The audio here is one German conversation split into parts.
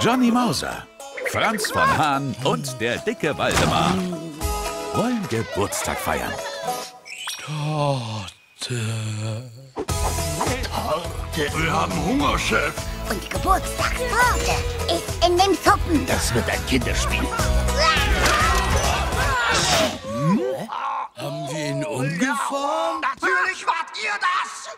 Johnny Mauser, Franz von Hahn und der dicke Waldemar wollen Geburtstag feiern. Wir haben Hunger, Chef. Und die Geburtstagstorte ist in den Suppen. Das wird ein Kinderspiel. Haben wir ihn umgefahren? Natürlich wart ihr das!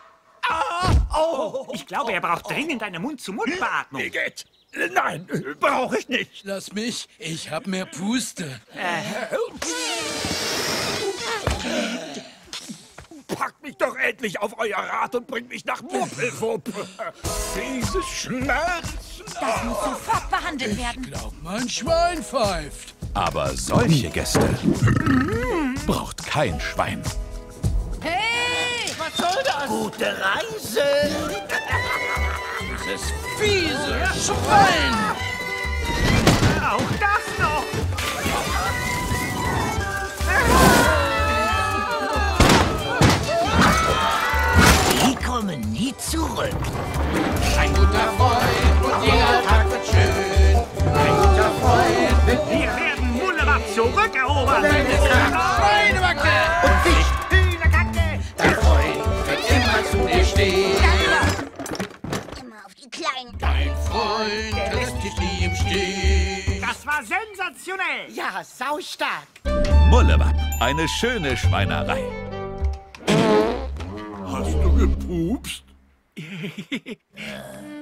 Ich glaube, er braucht dringend eine Mund-zu-Mund-Beatmung. Igitt. Nein, brauche ich nicht. Lass mich, ich hab mehr Puste. Packt mich doch endlich auf euer Rad und bringt mich nach Muppelwupp. Diese Schmerzen. Das muss sofort behandelt werden. Glaub, mein Schwein pfeift. Aber solche Gäste braucht kein Schwein. Hey! Was soll das? Gute Reise. Dieses fiese Schwein. Auch das noch. Die kommen nie zurück. Ein guter Freund und jeder Tag wird schön. Ein guter Freund wird Wir werden Mullewab zurückerobern. Schweinebacke. Und Wicht. Hühnerkacke. Dein Freund wird immer zu dir stehen. Kleinen. Dein Freund lässt dich nie im Stich. Das war sensationell. Ja, saustark. Mullewab, eine schöne Schweinerei. Hast du gepupst?